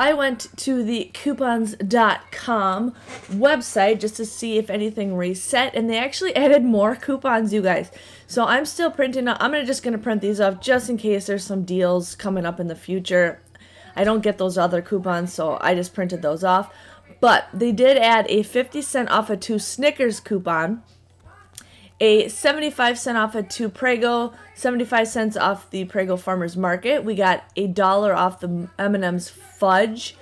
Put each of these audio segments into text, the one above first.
I went to the coupons.com website just to see if anything reset, and they actually added more coupons, you guys. So I'm still printing. I'm gonna just gonna print these off just in case there's some deals coming up in the future. I don't get those other coupons, so I just printed those off. But they did add a 50 cent off a two Snickers coupon a 75 cent off at two Prego, 75 cents off the Prego Farmers Market. We got a dollar off the M&M's fudge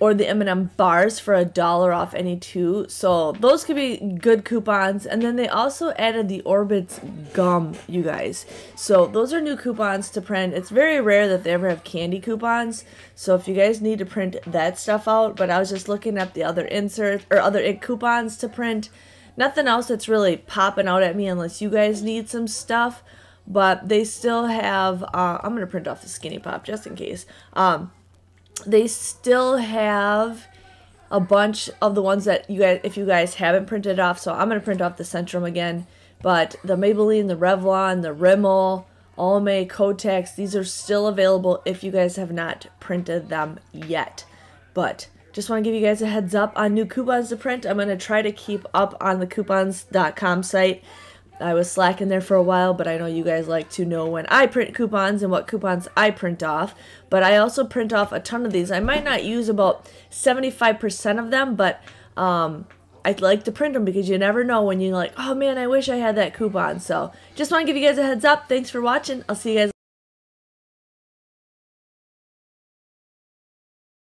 or the M&M bars for a dollar off any two. So those could be good coupons. And then they also added the Orbitz gum, you guys. So those are new coupons to print. It's very rare that they ever have candy coupons. So if you guys need to print that stuff out, but I was just looking at the other inserts or other coupons to print Nothing else that's really popping out at me unless you guys need some stuff. But they still have, uh, I'm going to print off the Skinny Pop just in case. Um, they still have a bunch of the ones that you guys, if you guys haven't printed off. So I'm going to print off the Centrum again. But the Maybelline, the Revlon, the Rimmel, Almay, Kotex, these are still available if you guys have not printed them yet. But just want to give you guys a heads up on new coupons to print. I'm going to try to keep up on the coupons.com site. I was slacking there for a while, but I know you guys like to know when I print coupons and what coupons I print off. But I also print off a ton of these. I might not use about 75% of them, but um, I'd like to print them because you never know when you're like, oh man, I wish I had that coupon. So just want to give you guys a heads up. Thanks for watching. I'll see you guys